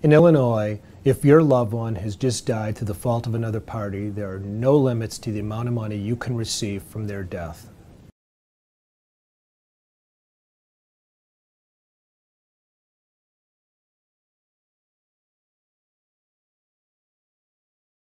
In Illinois, if your loved one has just died to the fault of another party, there are no limits to the amount of money you can receive from their death.